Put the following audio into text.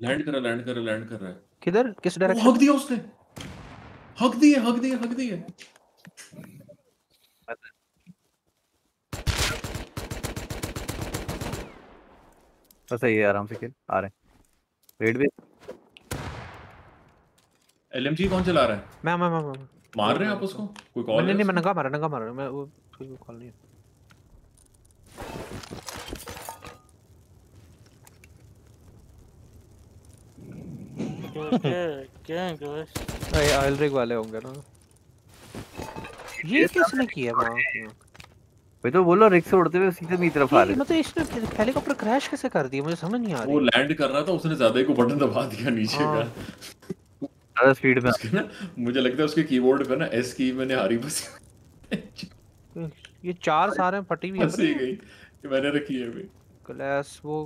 Land कर रहा land कर रहा लैंड कर रहा है। किधर? किस डायरेक्शन हक दिया उसने। हक दिए हक दिए हक दिए। बस सही है आराम से खेल आ रहे रेड भी एलएमजी कौन चला रहा है? मैं मैं मैं मैं मार रहे हैं आप उसको कोई कॉल नहीं नहीं मैं? नंगा मारा नंगा मारा मैं वो कोई कॉल नहीं है। क्या क्या है guys? आइलरिक वाले होंगे ना। ये किसने किया वहाँ? भाई तो बोलो रिक्स उड़ते हुए सीधे मेरी तरफ़ आ रहे। मतलब इसने हेलीकॉप्टर क्रैश कैसे कर दिया? मुझे समझ नहीं आ रही। वो लैंड कर रहा था उसने ज़्यादा ही को बटन दबा दिया नीचे हाँ। का ज़्यादा स्पीड में। ना मुझे लगता है उसके कीबोर्ड पे ना एस की मैंने हारी बस। ये चार सारे फटी हुई है फंसी गई कि मैंने रखी है अभी। क्लास वो